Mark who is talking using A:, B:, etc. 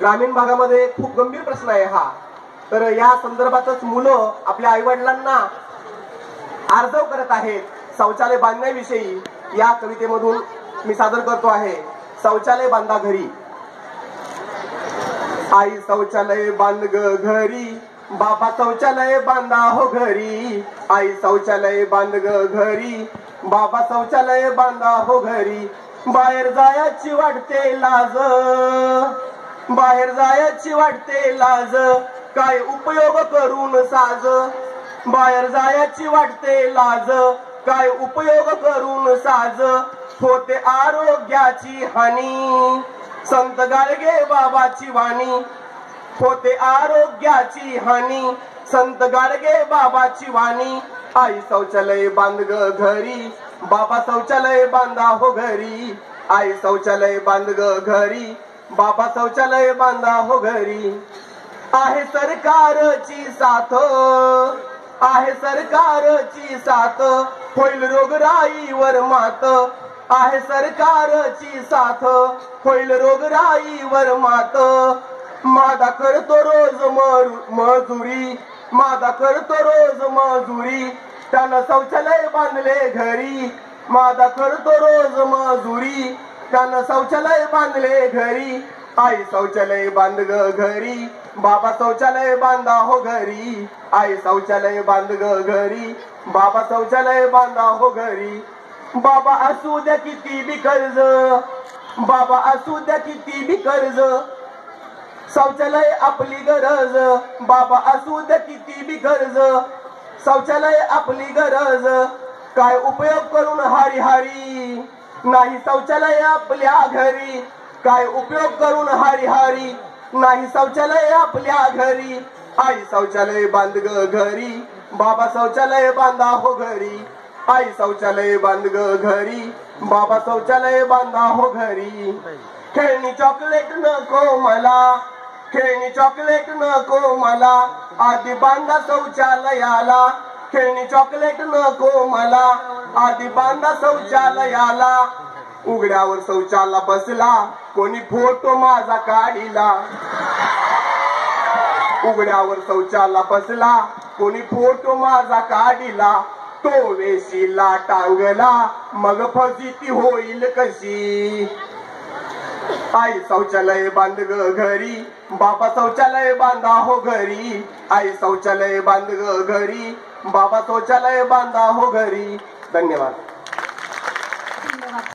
A: ग्रामीण भागामध्ये खूप गंभीर प्रश्न आहे हा. तर या संदर्भातच मुलं आपल्या आईवडिलांना आर्जव करत आहेत. शौचालय बांधण्याविषयी या कवितेमधून मी सादर करतो आहे. शौचालय बांधा घरी. आई शौचालय बांध ग घरी. बाबा शौचालय बांधा हो घरी. आई शौचालय बांध ग घरी. बाबा शौचालय बांधा हो घरी. बाहेर जायची वाटते लाज. बाहेर जायची वाटते लाज. काय उपयोग करून साज? बाहेर जायची वाटते लाज. काय उपयोग करून साज? होते आरोग्याची हानी. संत गाडगे बाबाची वाणी. होते आरोग्याची हानी. संत गाडगे बाबाची वाणी. आई शौचालय बांध ग घरी. बाबा शौचालय बांधा हो घरी. आई शौचालय बांध ग घरी. बाबा शौचालय बांधा हो घरी. आहे सरकारची साथ. आहे सरकारची साथ. होईल रोगराईवर मात. आहे सरकारची साथ. होईल रोगराईवर मात. मादा करतो रोज मजुरी. मादा करतो रोज मजुरी. त्यानं शौचालय बांधले घरी. मादा करतो रोज मजुरी. त्यानं शौचालय बांधले घरी. आई शौचालय बांध ग घरी. बाबा शौचालय बांधा हो घरी. आई शौचालय बांध ग घरी. बाबा शौचालय बांधा हो घरी. बाबा असू द्या किती बी कर्ज. बाबा असू द्या किती बी कर्ज. शौचालय आपली गरज. बाबा असू द्या किती बी गरज शौचालय आपली गरज. काय उपयोग करून हारी हारी. नाही शौचालय आपल्या घरी. काय उपयोग करून हारी हारी नाही शौचालय आपल्या घरी. आई शौचालय बांध ग घरी. बाबा शौचालय बांधा हो घरी. आई शौचालय बांध ग घरी. बाबा शौचालय बांधा हो घरी. खेळणी चॉकलेट नको मला. खेळणी चॉकलेट नको मला. आधी बांधा शौचालयाला. खेळणी चॉकलेट नको मला. आधी बांधा शौचालयाला. उघड्यावर शौचाला बसला. कोणी फोटो माझा काढिला. उघड्यावर शौचाला बसला. कोणी फोटो माझा काढिला. तो वेशीला टांगला. मग फजिती होईल कशी? आई शौचालय बांध ग घरी. बाबा शौचालय बांधा हो घरी. आई शौचालय बांध ग घरी. बाबा शौचालय बांधा हो घरी. धन्यवाद.